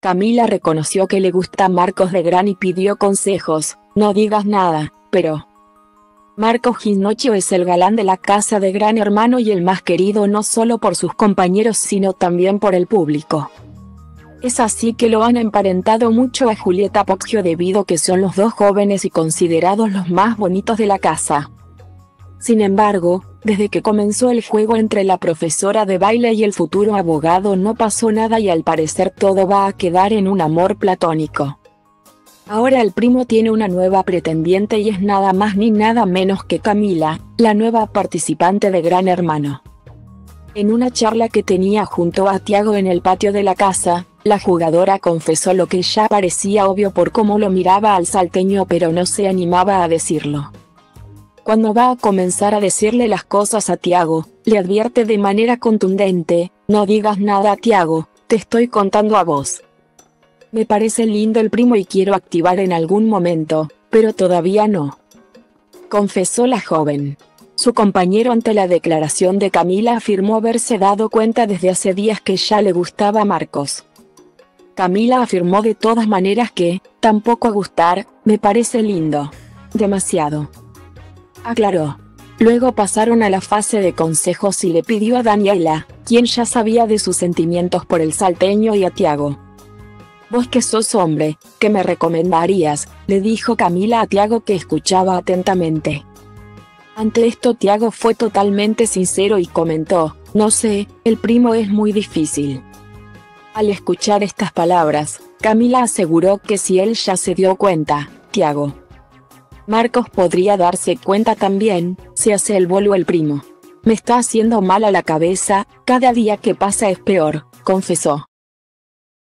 Camila reconoció que le gusta Marcos de Gran y pidió consejos, no digas nada, pero... Marcos Ginocchio es el galán de la casa de Gran Hermano y el más querido no solo por sus compañeros sino también por el público. Es así que lo han emparentado mucho a Julieta Poggio debido que son los dos jóvenes y considerados los más bonitos de la casa. Sin embargo, desde que comenzó el juego entre la profesora de baile y el futuro abogado no pasó nada y al parecer todo va a quedar en un amor platónico. Ahora el primo tiene una nueva pretendiente y es nada más ni nada menos que Camila, la nueva participante de Gran Hermano. En una charla que tenía junto a Tiago en el patio de la casa, la jugadora confesó lo que ya parecía obvio por cómo lo miraba al salteño pero no se animaba a decirlo. Cuando va a comenzar a decirle las cosas a Tiago, le advierte de manera contundente, no digas nada a Tiago, te estoy contando a vos. Me parece lindo el primo y quiero activar en algún momento, pero todavía no. Confesó la joven. Su compañero ante la declaración de Camila afirmó haberse dado cuenta desde hace días que ya le gustaba a Marcos. Camila afirmó de todas maneras que, tampoco a gustar, me parece lindo. Demasiado aclaró. Luego pasaron a la fase de consejos y le pidió a Daniela, quien ya sabía de sus sentimientos por el salteño y a Tiago. Vos que sos hombre, ¿qué me recomendarías? le dijo Camila a Tiago que escuchaba atentamente. Ante esto Tiago fue totalmente sincero y comentó, no sé, el primo es muy difícil. Al escuchar estas palabras, Camila aseguró que si él ya se dio cuenta, Tiago, Marcos podría darse cuenta también, se hace el bolo el primo. Me está haciendo mal a la cabeza, cada día que pasa es peor, confesó.